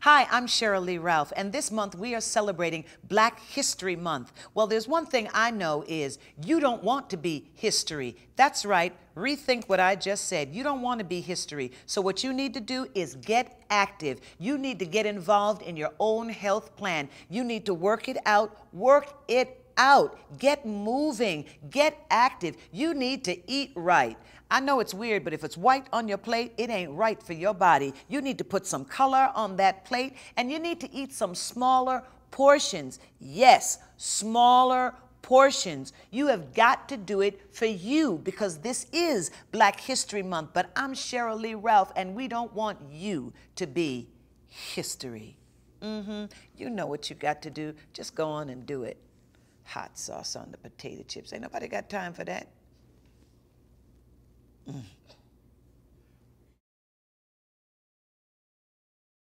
Hi, I'm Sheryl Lee Ralph, and this month we are celebrating Black History Month. Well, there's one thing I know is you don't want to be history. That's right. Rethink what I just said. You don't want to be history. So what you need to do is get active. You need to get involved in your own health plan. You need to work it out. Work it out. Get moving. Get active. You need to eat right. I know it's weird, but if it's white on your plate, it ain't right for your body. You need to put some color on that plate and you need to eat some smaller portions. Yes, smaller portions. You have got to do it for you because this is Black History Month. But I'm Sheryl Lee Ralph, and we don't want you to be history. Mm-hmm. You know what you got to do. Just go on and do it. Hot sauce on the potato chips. Ain't nobody got time for that.